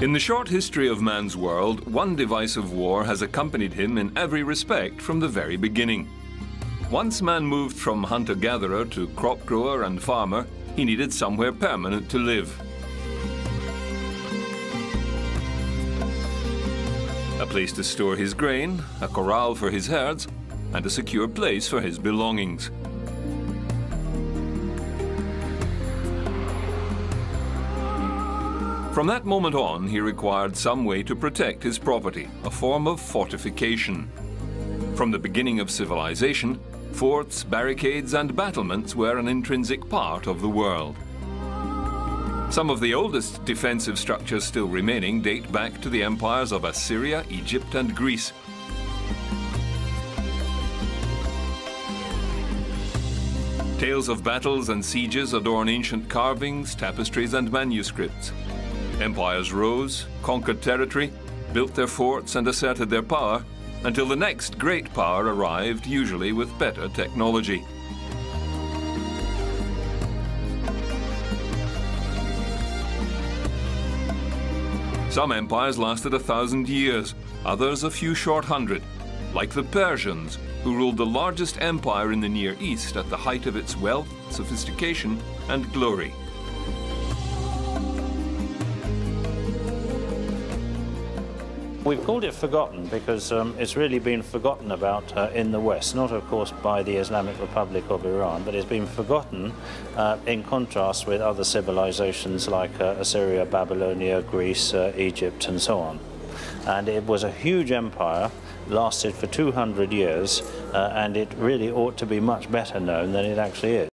In the short history of man's world, one device of war has accompanied him in every respect from the very beginning. Once man moved from hunter-gatherer to crop grower and farmer, he needed somewhere permanent to live. A place to store his grain, a corral for his herds, and a secure place for his belongings. From that moment on, he required some way to protect his property, a form of fortification. From the beginning of civilization, forts, barricades and battlements were an intrinsic part of the world. Some of the oldest defensive structures still remaining date back to the empires of Assyria, Egypt and Greece. Tales of battles and sieges adorn ancient carvings, tapestries and manuscripts. Empires rose, conquered territory, built their forts and asserted their power until the next great power arrived, usually with better technology. Some empires lasted a thousand years, others a few short hundred, like the Persians, who ruled the largest empire in the Near East at the height of its wealth, sophistication and glory. We've called it forgotten because um, it's really been forgotten about uh, in the West, not of course by the Islamic Republic of Iran, but it's been forgotten uh, in contrast with other civilizations like uh, Assyria, Babylonia, Greece, uh, Egypt and so on. And it was a huge empire, lasted for 200 years, uh, and it really ought to be much better known than it actually is.